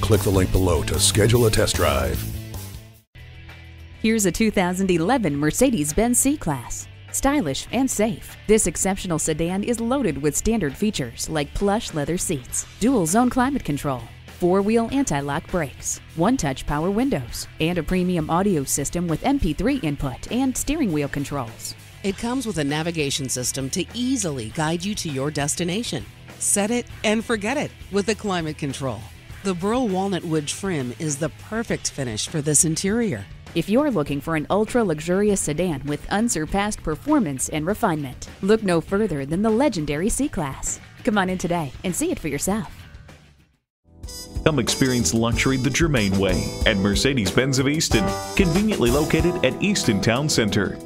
Click the link below to schedule a test drive. Here's a 2011 Mercedes-Benz C-Class. Stylish and safe, this exceptional sedan is loaded with standard features like plush leather seats, dual zone climate control, four-wheel anti-lock brakes, one-touch power windows, and a premium audio system with MP3 input and steering wheel controls. It comes with a navigation system to easily guide you to your destination. Set it and forget it with the climate control. The Burl Walnut Wood trim is the perfect finish for this interior. If you're looking for an ultra luxurious sedan with unsurpassed performance and refinement, look no further than the legendary C Class. Come on in today and see it for yourself. Come experience luxury the Germain way at Mercedes Benz of Easton, conveniently located at Easton Town Center.